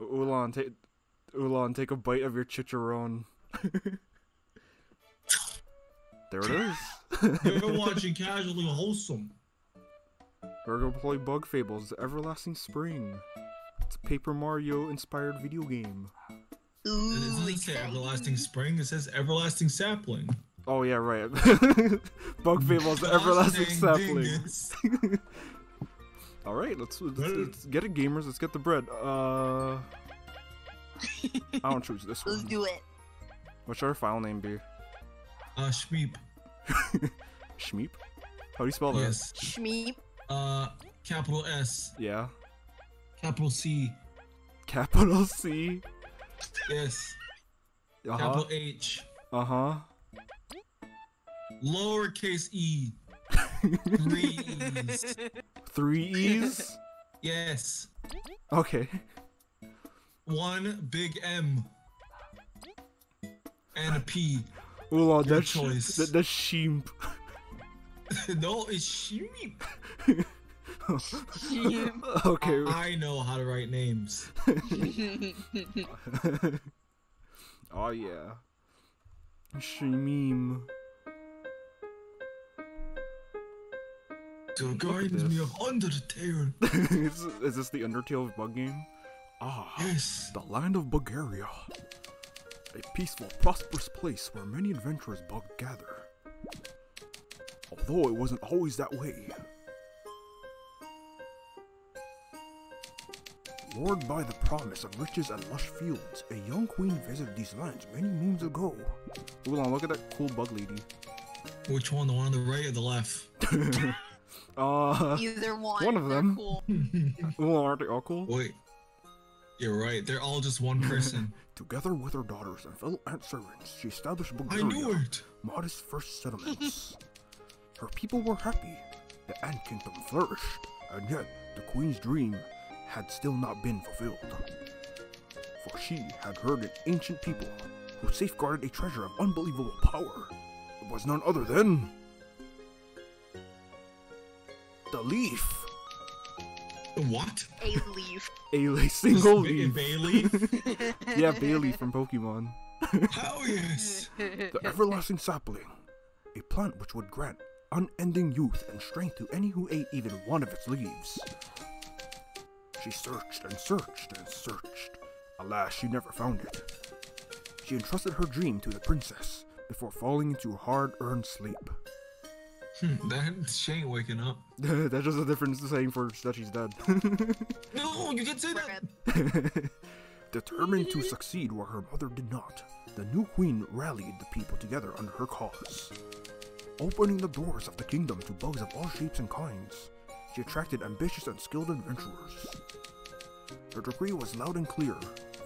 Ulan, take Ulan, take a bite of your chicharron. there it is. You're watching Casually Wholesome. We're gonna play Bug Fables: The Everlasting Spring. It's a Paper Mario inspired video game. It doesn't say Everlasting Spring, it says Everlasting Sapling. Oh yeah, right. Bug Fables: The Everlasting Sapling. Dingus. All right, let's, let's, let's get it, gamers. Let's get the bread. Uh, I don't choose this one. let's do it. What should our file name be? Uh, Shmeep. Shmeep. How do you spell that? Yes. Shmeep. Uh, capital S, Yeah. capital C. Capital C. Yes. Uh huh. Capital H. Uh huh. Lowercase e. Three E's. Three E's. Yes. Okay. One big M. And a P. Well, Your that's choice. that, that's sheep. no, it's sheep. okay. I know how to write names. oh yeah. Shmeem. To guide me of Undertale. is, is this the Undertale bug game? Ah, Yes. the land of Bugaria. A peaceful, prosperous place where many adventurous bug gather. Although it wasn't always that way. Lured by the promise of riches and lush fields, a young queen visited these lands many moons ago. Hold on, look at that cool bug lady. Which one? The one on the right or the left? Uh, Either one. One of them. Cool. well, aren't they all cool? Wait. You're right. They're all just one person. Together with her daughters and fellow ant servants, she established Bugaria. I knew it. modest first settlements. Her people were happy, the Ant Kingdom flourished, and yet the Queen's dream had still not been fulfilled. For she had heard an ancient people who safeguarded a treasure of unbelievable power. It was none other than. The leaf! What? A leaf. A la- single Ba- leaf. Bailey? yeah, Bailey from Pokemon. Hell yes. The everlasting sapling, a plant which would grant unending youth and strength to any who ate even one of its leaves. She searched and searched and searched. Alas, she never found it. She entrusted her dream to the princess before falling into a hard earned sleep. Hmm, that she ain't waking up. That's just a different saying for that she's dead. No, you can say that. Determined to succeed where her mother did not, the new queen rallied the people together under her cause. Opening the doors of the kingdom to bugs of all shapes and kinds, she attracted ambitious and skilled adventurers. Her decree was loud and clear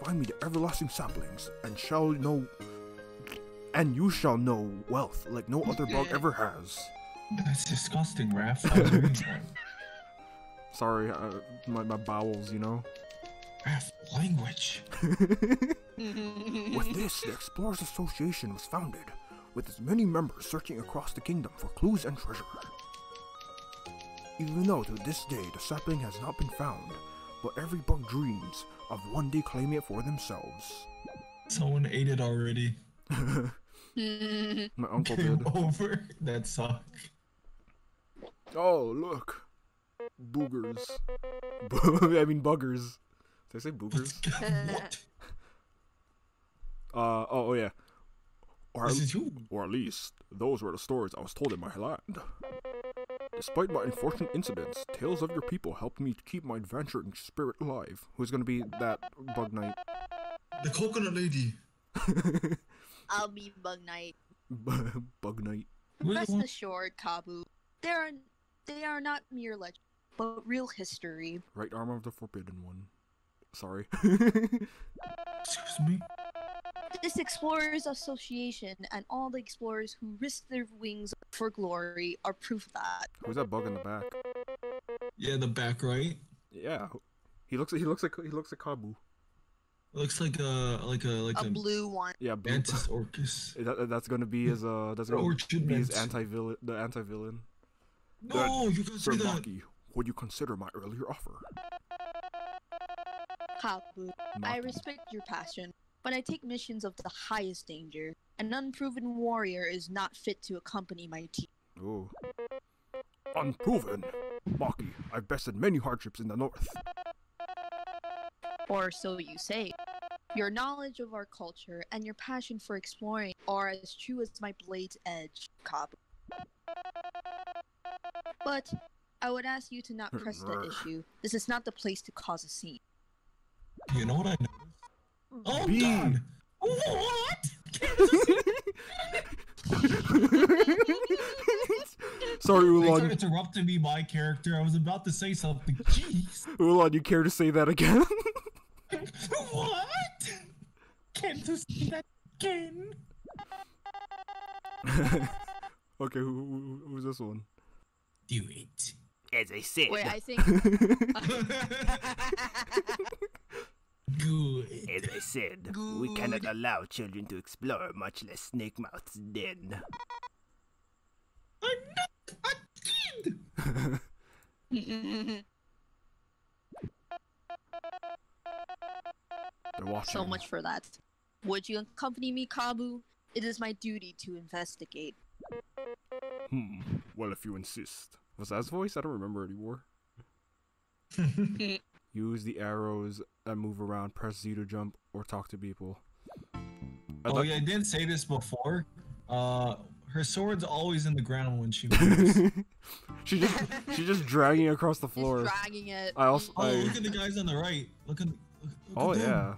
Find me the everlasting saplings, and shall know. And you shall know wealth like no other bug ever has. That's disgusting, Raph. How dare you, Raph? Sorry, uh, my, my bowels, you know? Raph, language. With this, the Explorers Association was founded, with its many members searching across the kingdom for clues and treasure. Even though to this day the sapling has not been found, but every bug dreams of one day claiming it for themselves. Someone ate it already. My uncle Game did. over. That sucked. Oh, look! Boogers. I mean, buggers. Did I say boogers? what? Uh, oh, oh yeah. Or This is who? Or at least, those were the stories I was told in my land. Despite my unfortunate incidents, tales of your people helped me keep my adventuring spirit alive. Who's gonna be that bug knight? The coconut lady. I'll be Bug Knight. bug knight. Who's the Rest one- assured, Kabbu. They are they are not mere legends, but real history. Right arm of the forbidden one. Sorry. Excuse me. This Explorers Association and all the explorers who risk their wings for glory are proof of that. Who's that bug in the back? Yeah, the back right. Yeah. He looks. He looks like. He looks like Kabbu. Looks like a like a like A a, blue one. Yeah. Blue. mantis orcus. That, that's gonna be his. Uh. That's gonna Orchid be his anti-villain. The anti-villain. No, you can Sir say that. Maki, would you consider my earlier offer? Kabbu, I respect your passion, but I take missions of the highest danger. An unproven warrior is not fit to accompany my team. Ooh. Unproven. Maki, I've bested many hardships in the north. Or so you say. Your knowledge of our culture and your passion for exploring are as true as my blade's edge, Kabbu. But I would ask you to not press the issue. This is not the place to cause a scene. You know what I noticed? Oh, oh B. god! What? Sorry, Thanks for interrupting me, my character. I was about to say something. Jeez. Ulan, you care to say that again? what? Can't you say that again? okay, who, who, who's this one? Do it. As I said, Wait, I think Good. as I said, we cannot allow children to explore, much less Snake Mouth's den. I'm not a kid! They're watching. so much for that. Would you accompany me, Kabbu? It is my duty to investigate. Hmm. Well, if you insist. Was that his voice? I don't remember anymore. Use the arrows and move around. Press Z to jump or talk to people. I Oh thought- yeah, I did say this before. Uh, her sword's always in the ground when she moves. she just she just dragging it across the floor. Just dragging it. I also- oh, I- look at the guys on the right. Look at. Look, look Oh at yeah.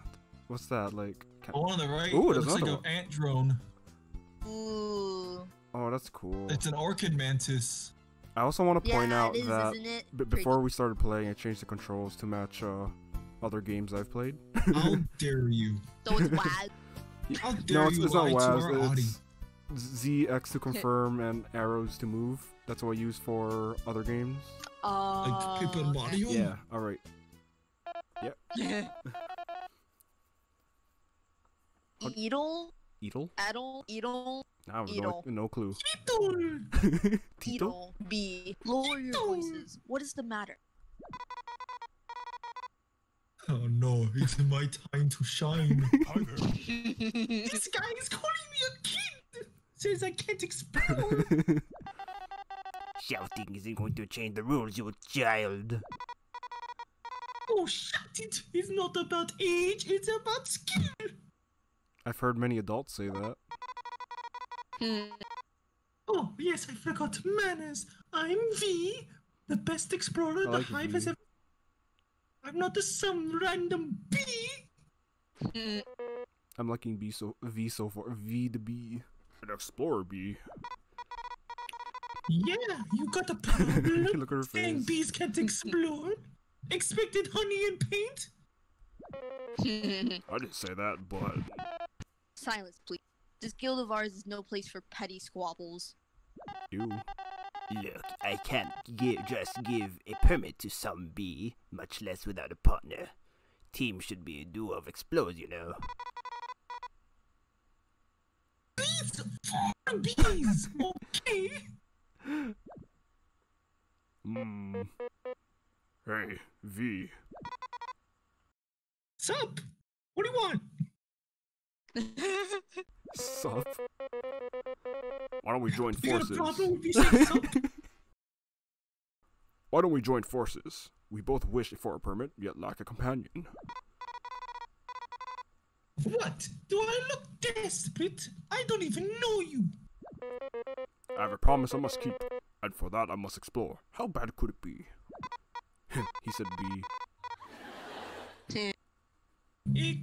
What's that like? ca- The one on the right Ooh, it there's looks like another an ant drone. Ooh. Oh, that's cool. It's an orchid mantis. I also want to Yeah, point out it is, that isn't it? b- Pretty before we started playing, I changed the controls to match uh, other games I've played. How dare you? So it's wide. How dare no, it's, you it's not lie to our WAS. It's ZX to confirm and arrows to move. That's what I use for other games. Uh, Like Paper. Mario? Yeah. All right. Yep. Edel, Edel? Edel, Edel, I have no, no clue. Idol. Tito? B. Lower your voices. What is the matter? Oh no, it's my time to shine. This guy is calling me a kid! Says I can't explore! Shouting isn't going to change the rules, you child. oh, shut it! It's not about age, it's about skill! I've heard many adults say that. Hmm. Oh, yes, I forgot manners. I'm V, the best explorer I the Hive has ever. I'm not just some random bee! Hmm. I'm liking B so V so far. V to B. An explorer bee. Yeah, you got a problem. Look at her saying face. bees can't explore? Expected honey and paint? I didn't say that, but Silence, please. This guild of ours is no place for petty squabbles. you. Look, I can't gi- just give a permit to some bee, much less without a partner. Team should be a duo of explorers, you know. Bees for bees! Okay! Hmm. Hey, V. Sup? What do you want? Sup? Why don't we join You got a forces? problem with me saying sup? Why don't we join forces? We both wish for a permit, yet lack a companion. What? Do I look desperate? I don't even know you. I have a promise I must keep, and for that I must explore. How bad could it be? he said B. It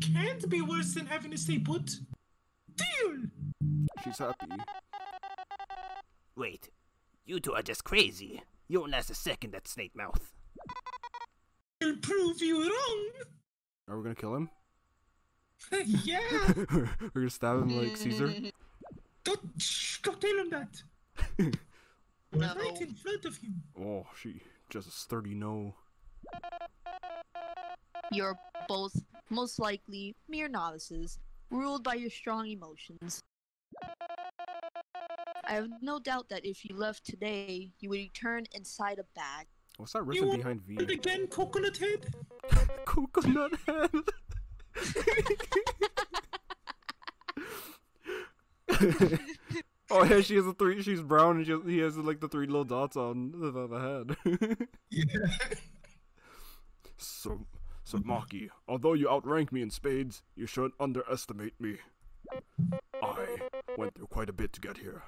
can't be worse than having to stay put. Deal! She's happy. Wait, you two are just crazy. You won't last a second at Snake Mouth. I'll prove you wrong. Are we gonna kill him? yeah. We're gonna stab him like Caesar? Don't, shh, don't tell him that. We're No. right in front of him. Oh, she just a sturdy no. You're both most likely mere novices, ruled by your strong emotions. I have no doubt that if you left today, you would return inside a bag. What's that written want behind V? it again, coconut head? coconut head. oh yeah, she has a three. She's brown and she has, he has like the three little dots on the, the head. Yeah. so, so Maki, although you outrank me in spades, you shouldn't underestimate me. I went through quite a bit to get here.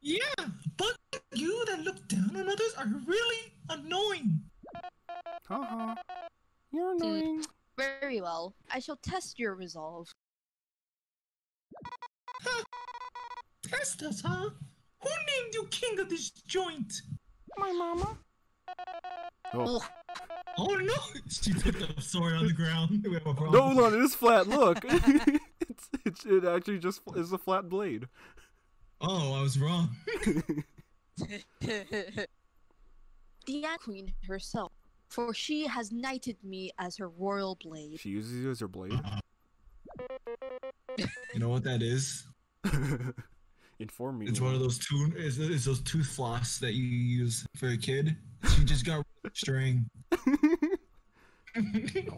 Yeah, but you that look down on others are really annoying. Haha, you're annoying. Very well. I shall test your resolve. Test us, huh? Who named you king of this joint? My mama. Oh. Oh no! She put the sword on the ground. We have a problem. No, hold on, it is flat. Look, it's, it's it actually just is a flat blade. Oh, I was wrong. the Ant Queen herself, for she has knighted me as her royal blade. She uses you as her blade. Uh-huh. You know what that is? Inform me. It's one of those two. It's, it's those tooth floss that you use for a kid. She just got rid string. I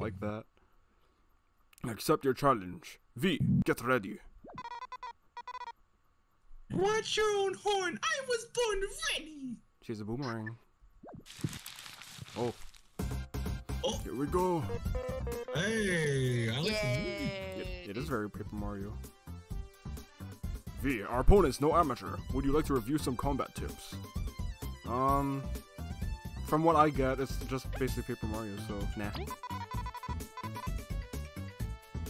like that. Accept your challenge. V, get ready. Watch your own horn. I was born ready. She's a boomerang. Oh, Oh, here we go. hey! I like. Yay! It, it is very Paper Mario. V, our opponent's no amateur. Would you like to review some combat tips? Um, from what I get, it's just basically Paper Mario, so nah.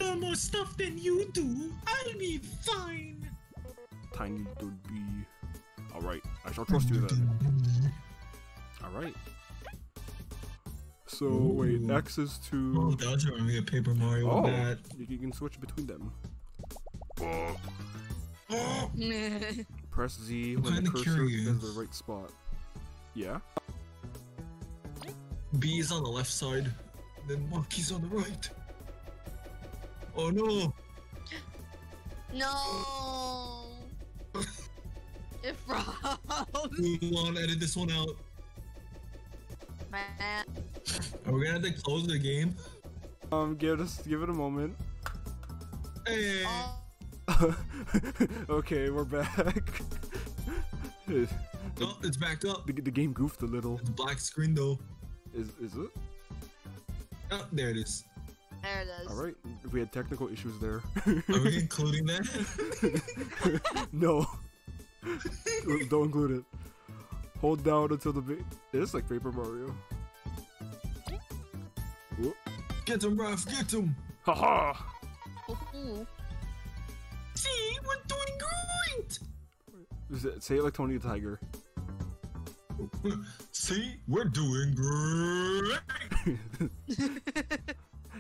No more stuff than you do. I'll be fine. Tiny little B. Alright, I shall trust you then. Alright. So, wait, Ooh. X is to. Oh, to. that's where we get Paper Mario Oh, with that. you, you can switch between them. Oh, Press Z I'm when the cursor is curious. the right spot. Yeah? B is on the left side, then Monkey's on the right. Oh no! no. it froze. Move on, edit this one out. Man. Are we gonna have to close the game? Um, give us give it a moment. Hey! Oh, okay, we're back. the, Oh, it's backed up. the game goofed a little. It's black screen though. Is is it? Oh, there it is. there it is. All right, we had technical issues there. Are we including that? no, don't include it. Hold down until the. Ba- it is like Paper Mario. get him, Raph, get him! Haha! Ooh. See, we're doing great! It- Say it like Tony the Tiger. See, we're doing great!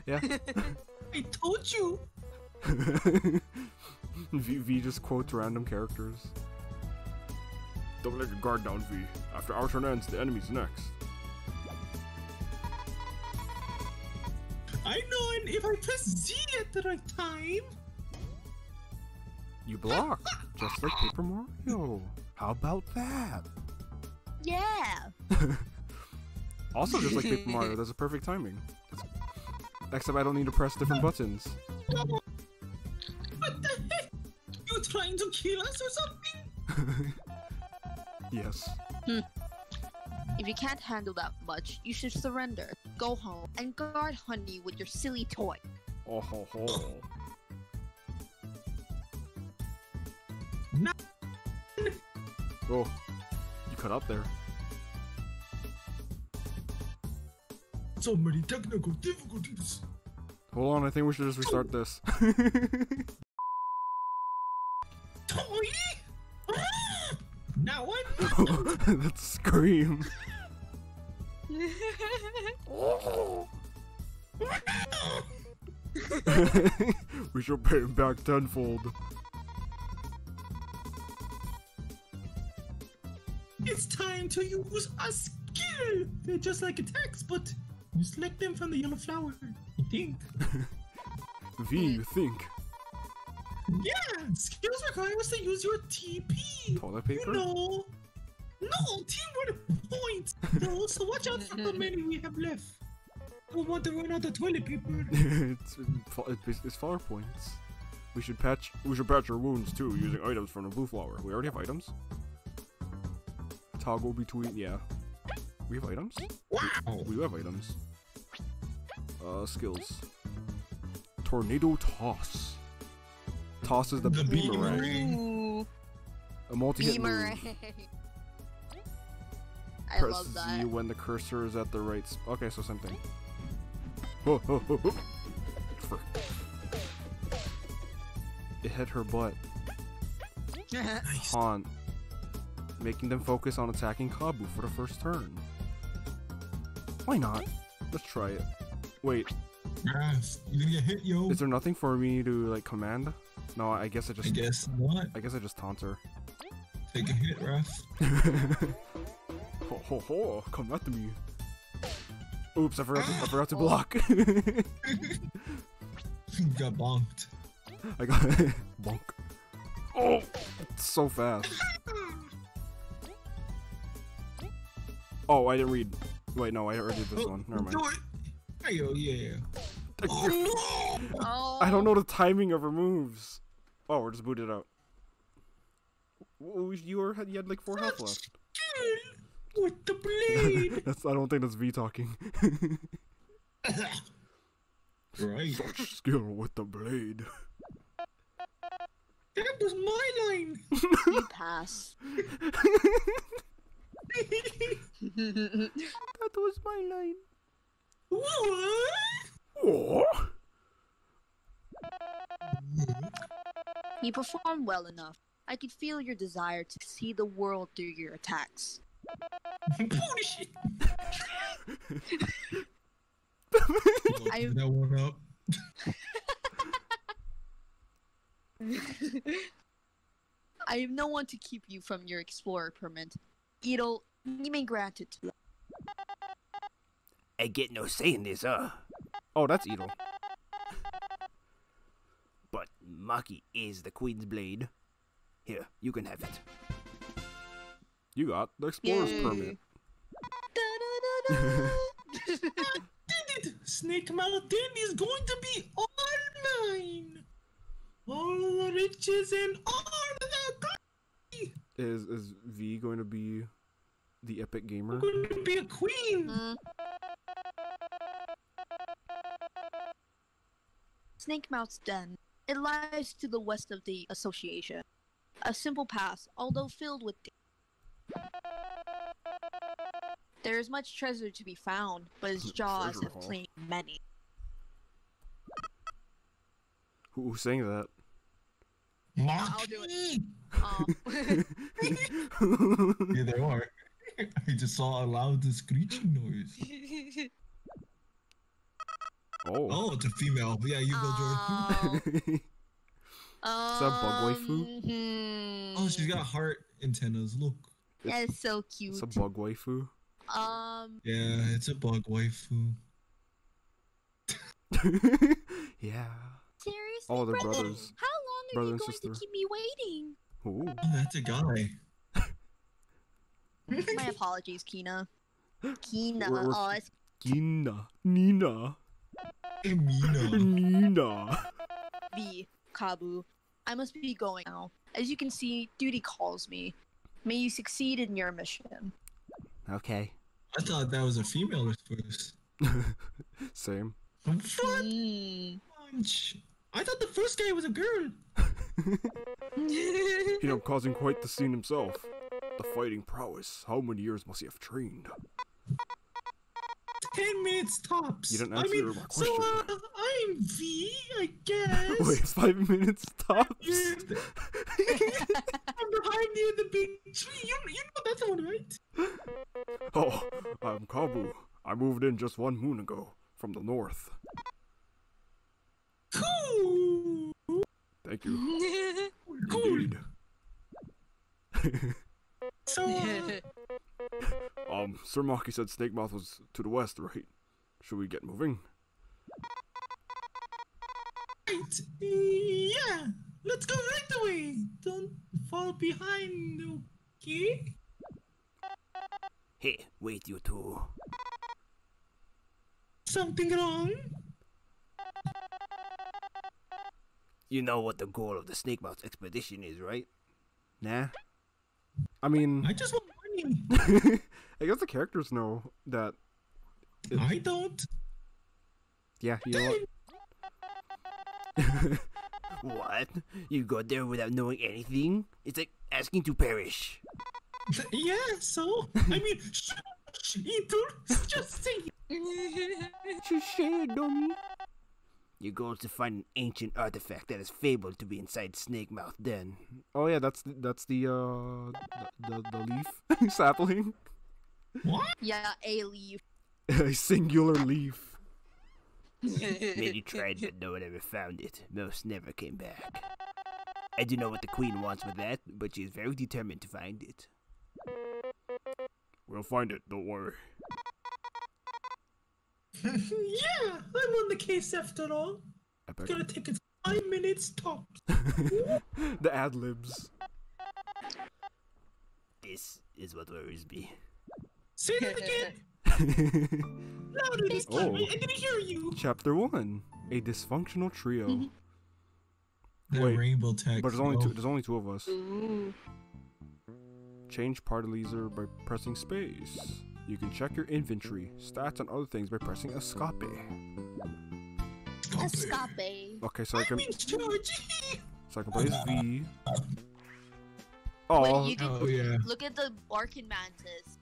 yeah. I told you! v, v just quotes random characters. Don't let your guard down, V. After our turn ends, the enemy's next. I know, and if I press Z at the right time, You block, just like Paper Mario. How about that? Yeah. Also, just like Paper Mario, there's a perfect timing. Except I don't need to press different buttons. what the heck? You trying to kill us or something? yes. Hmm. If you can't handle that much, you should surrender. Go home and guard Honey with your silly toy. Oh ho ho. No. Oh, you cut out there. So many technical difficulties. Hold on, I think we should just restart this. Ah! Now I'm That scream. we shall pay him back tenfold. It's time to use a skill. They're just like attacks, but you select them from the yellow flower. I think. V, you think? Yeah, skills require us to use your TP. Toilet paper? You know. No, teamwork points. No, so watch out for how many we have left. I don't want to run out of toilet paper. it's, it's, it's flower points. We should patch. We should patch our wounds too using items from the blue flower. We already have items. Toggle between. Yeah. We have items. Wow. We do have items. Uh, skills. Tornado toss. Tosses the, The boomerang. boomerang. A multi-hit move. I Press love Z when the cursor is at the right. s- okay, so same thing. Oh, oh, oh, oh. Frick. It hit her butt. Nice. Haunt, making them focus on attacking Kabbu for the first turn. Why not? Let's try it. Wait, Raph, you're gonna get hit, yo. is there nothing for me to like command? No, I guess I just. I guess not. I guess I just taunt her. Take a hit, Raph. ho ho ho! Come at me. Oops, I forgot to, I forgot to Oh. block. got bonked. I got bonk. Oh, it's so fast. Oh, I didn't read. Wait, no, I already did this one. Never mind. Do it. Hey, yo, yeah. Oh no! Oh, I don't know the timing of her moves. Oh, we're just booted out. W- You were you had like four health left. With the blade. That's I don't think that's V talking. right. Such skill with the blade. That was my line. You pass. That was my line. what? Oh. You perform well enough. I could feel your desire to see the world through your attacks. Bullshit. I- Give that one up. I have no one to keep you from your explorer permit. Edel, you may grant it I get no say in this, huh? Oh, that's Edel. But Maki is the Queen's blade. Here, you can have it. You got the explorer's Yay. permit. Da-da-da-da. Did it. Snake Mountain is going to be all mine. All the riches and all the glory. Is is V going to be the epic gamer? I'm going to be a queen. Mm. Snake Mouth's Den. It lies to the west of the association. A simple pass, although filled with. da- There is much treasure to be found, but its jaws have claimed many. Who, who's saying that? I'll do it. Monkey. Um, yeah, there are. I just saw a loud screeching noise. Oh. Oh, it's a female. Yeah, you go, Jordan. Oh, that bug waifu? um, hmm. Oh, she's got heart antennas. Look. That's so cute. it's a bug waifu. Um, Yeah, it's a bug waifu. yeah. seriously, Oh, they're brother? brothers. How long are Brother you going sister. to keep me waiting? Ooh. Oh, that's a guy. My apologies, Kina. Kina. We're- we're- Oh, it's Gina. Nina. Hey, Mina. Nina. V. Kabbu. I must be going now. As you can see, duty calls me. May you succeed in your mission. Okay. I thought that was a female at first. Same. What? Mm. I thought the first guy was a girl. You know, causing quite the scene himself. The fighting prowess. How many years must he have trained? Ten minutes tops. You didn't I answer mean, my so question. uh, I'm V, I guess. Wait, five minutes tops? I'm behind near the big tree. You, you know that one, right? Oh, I'm Kabbu. I moved in just one moon ago from the north. Cool. Thank you. Cool. Indeed. So, uh, Um, Sir Maki said Snake Mouth was to the west, right? Should we get moving? right. Yeah. Let's go right away. Don't fall behind, okay? Hey, wait, you two. Something wrong? You know what the goal of the Snake Mouth expedition is, right? Nah. I mean, I just want money. I guess the characters know that. It- I don't. yeah, you know what? What? You go there without knowing anything? It's like asking to perish. Yeah, so I mean, shh, shh, just say. Just say dummy. Your goal is to find an ancient artifact that is fabled to be inside Snake Mouth Den. Oh yeah, that's that's the uh the the, the leaf sapling, What? Yeah, a leaf. a singular leaf. Many tried, but no one ever found it. Most never came back. I do know what the queen wants with that, but she is very determined to find it. We'll find it. Don't worry. yeah, I'm on the case after all. Epic. It's gonna take us five minutes tops. the ad libs. This is what worries me. Say that again. Louder this oh. time. Oh. I, I didn't hear you. Chapter one: A dysfunctional trio. That Wait, rainbow text. But there's only bro. two. Oh. There's only two of us. Ooh. Change party leader by pressing space. You can check your inventory, stats, and other things by pressing escape. Escape. Okay, so I can I'm in so I can place V. Wait, Oh, you can oh yeah. look at the Arcan Mantis.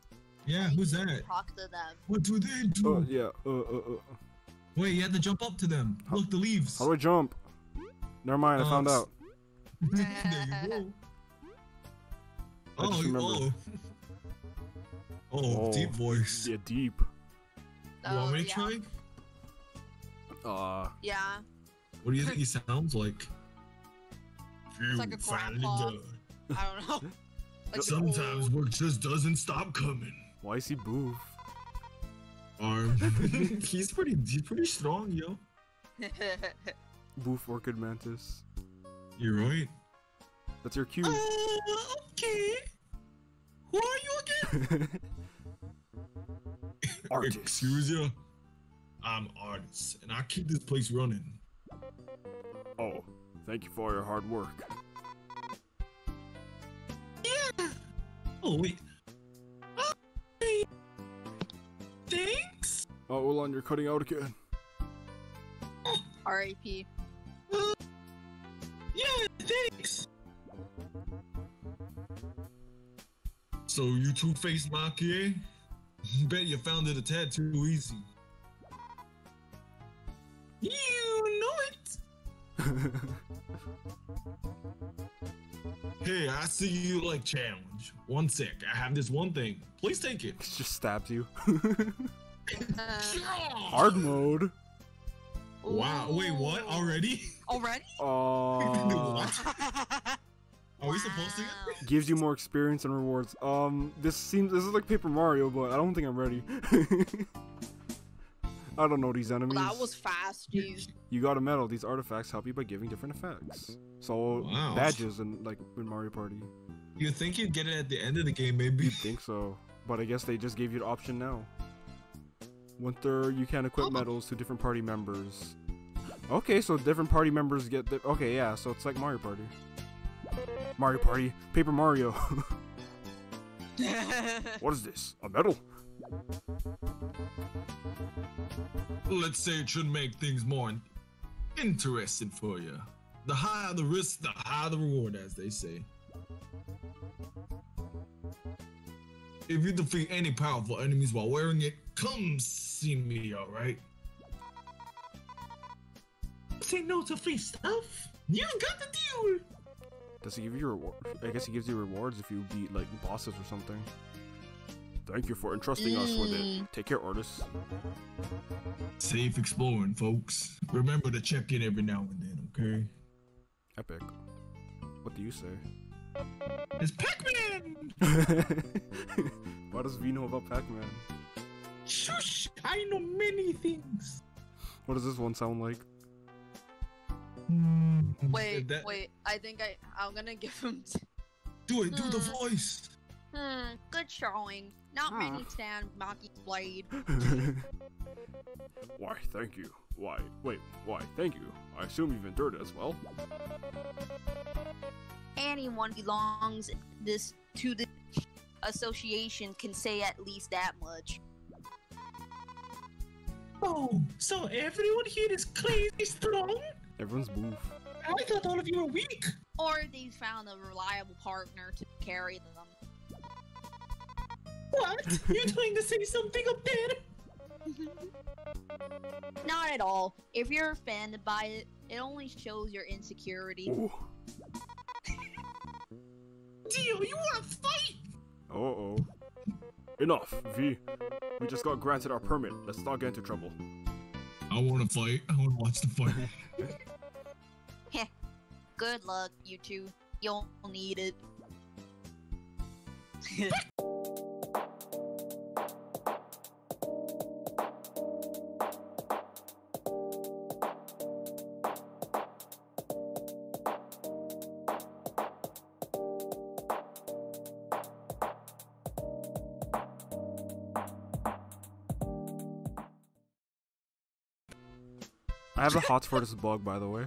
Yeah, and who's that? Talk to them. What do they do? uh, yeah. Uh, uh, uh. Wait, you had to jump up to them. Look, the leaves. How do I jump? Never mind. I Uh, found out. there you go. I Oh, just you- remembered. oh. Oh, Oh, deep voice. Yeah, deep. You want me to yeah. try? Uh, Yeah. What do you think he sounds like? It's like a grandpa. I don't know. Like Sometimes work just doesn't stop coming. why is he boof? Arm. he's pretty. He's pretty strong, yo. Boof Orchid Mantis. You're right. That's your cue. Uh, okay. Who are you again? Artis. Excuse you? I'm Artis, and I keep this place running. oh, thank you for your hard work. Yeah. Oh wait. Okay. Thanks. Oh, Ulan, you're cutting out again. R.A.P. Uh, yeah. Thanks. So you two-faced Maki? Bet you found it a tad too easy. You know it. Hey, I see you like challenge. One sec, I have this one thing. Please take it. He just stabs you. Uh, hard mode. Wow, wait, what? Ooh. Already? Already? Uh, what? Are we supposed to get Wow. gives you more experience and rewards. Um, this seems this is like Paper Mario, but I don't think I'm ready. I don't know these enemies. That was fast, dude. You got a medal. These artifacts help you by giving different effects. So Wow. badges and like in Mario Party. You think you'd get it at the end of the game, maybe? You'd think so, but I guess they just gave you the option now. Winter, you can equip Oh. medals to different party members. Okay, so different party members get. the. okay, yeah, so it's like Mario Party. Mario Party, Paper Mario. what is this? A medal? Let's say it should make things more interesting for you. The higher the risk, the higher the reward, as they say. If you defeat any powerful enemies while wearing it, come see me, alright? Say no to free stuff. You got the deal. Does he give you reward? I guess he gives you rewards if you beat like bosses or something. Thank you for entrusting us with it. Mm. Take care, Artis. Safe exploring, folks. Remember to check in every now and then, okay? Epic. What do you say? It's Pac-Man! Why does V know about Pac-Man? Shush! I know many things. What does this one sound like? Wait, That- wait. I think I I'm gonna give him. T- Do it. Do the Hmm. voice. Hmm, good showing. Not Ah. many stand Maki's blade. why, thank you. Why, wait, why, thank you. I assume you've endured it as well. Anyone belongs this to the association can say at least that much. Oh, so everyone here is crazy strong? Everyone's move. I thought all of you were weak. Or they found a reliable partner to carry them. What? You're trying to say something up there? Not at all. If you're offended by it, it only shows your insecurity. Ooh. Dio, you wanna fight? Uh oh. Enough, V. We just got granted our permit. Let's not get into trouble. I wanna fight. I wanna watch the fight. Good luck, you two. You'll need it. I have a hot for this bug, by the way.